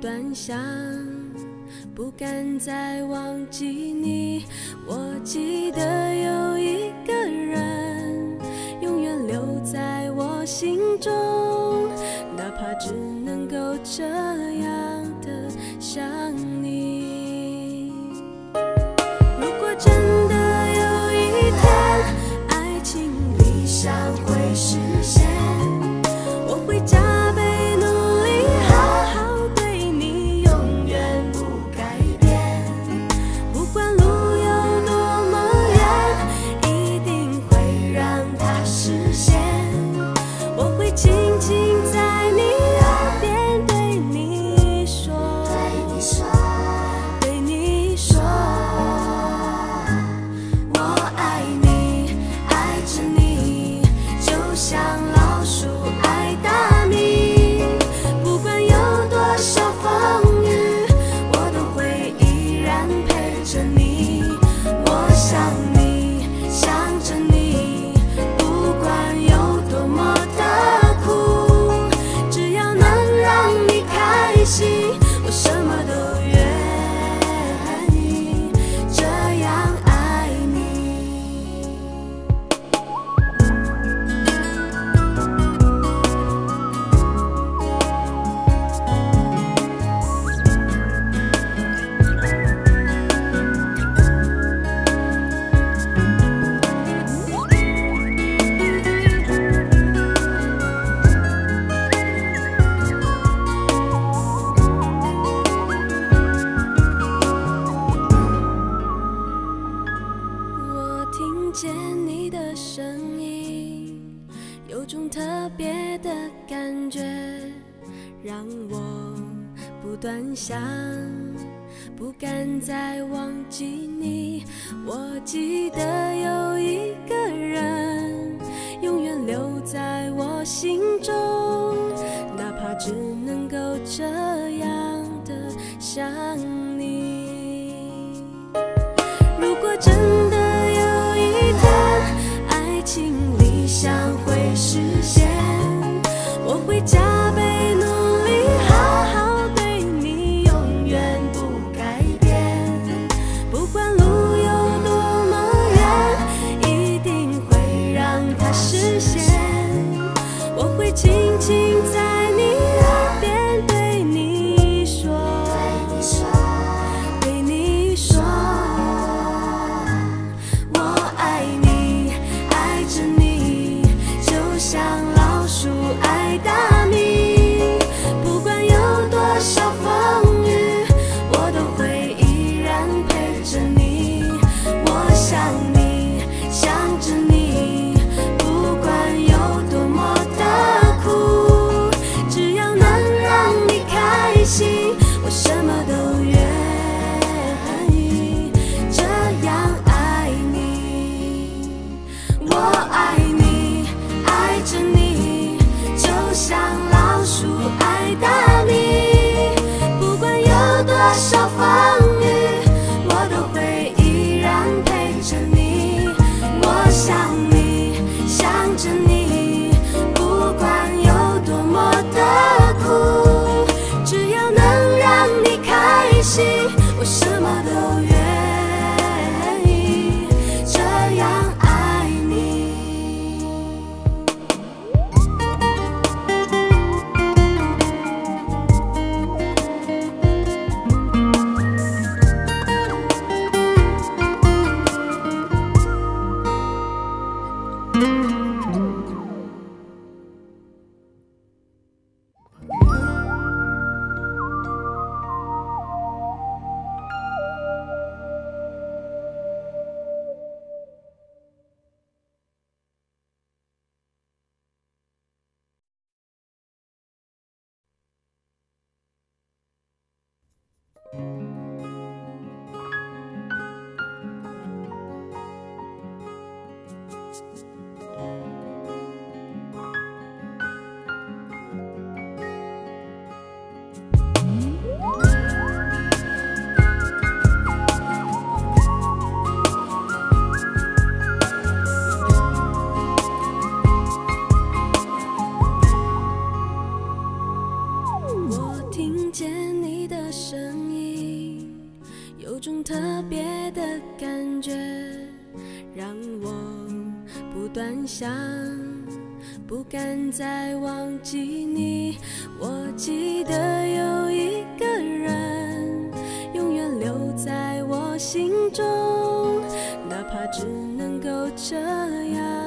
端详，不敢再忘记你。我记得有一个人，永远留在我心中，哪怕只能够这样的想。让我不断想，不敢再忘记你。我记得有一个人永远留在我心中，哪怕只能够这样的想你。如果真的有一天，爱情理想会实现，我会将。种特别的感觉让我不断想不敢再忘记你。我记得有一个人永远留在我心中哪怕只能够这样。